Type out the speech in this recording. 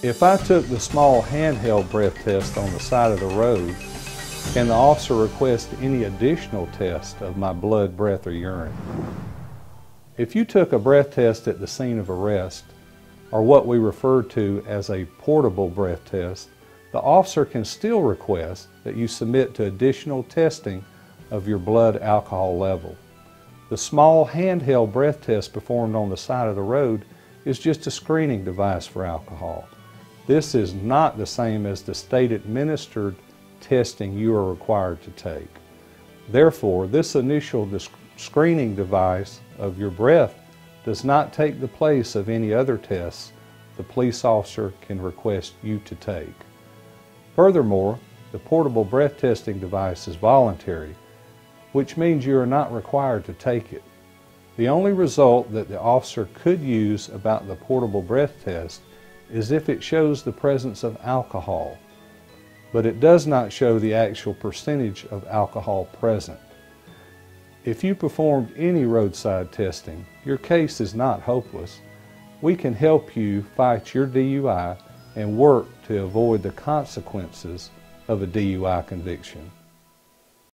If I took the small handheld breath test on the side of the road, can the officer request any additional test of my blood, breath, or urine? If you took a breath test at the scene of arrest, or what we refer to as a portable breath test, the officer can still request that you submit to additional testing of your blood alcohol level. The small handheld breath test performed on the side of the road is just a screening device for alcohol. This is not the same as the state administered testing you are required to take. Therefore, this initial screening device of your breath does not take the place of any other tests the police officer can request you to take. Furthermore, the portable breath testing device is voluntary, which means you are not required to take it. The only result that the officer could use about the portable breath test is if it shows the presence of alcohol, but it does not show the actual percentage of alcohol present. If you performed any roadside testing, your case is not hopeless. We can help you fight your DUI and work to avoid the consequences of a DUI conviction.